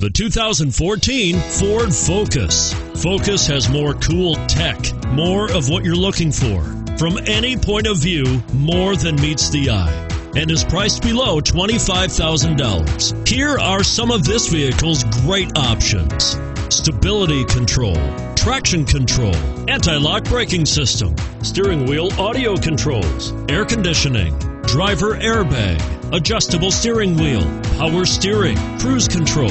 The 2014 Ford Focus. Focus has more cool tech, more of what you're looking for. From any point of view, more than meets the eye. And is priced below $25,000. Here are some of this vehicle's great options stability control, traction control, anti lock braking system, steering wheel audio controls, air conditioning, driver airbag, adjustable steering wheel, power steering, cruise control